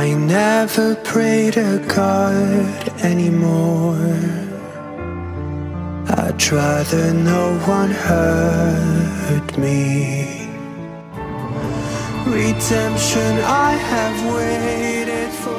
I never pray to God anymore. I'd rather no one hurt me. Redemption I have waited for.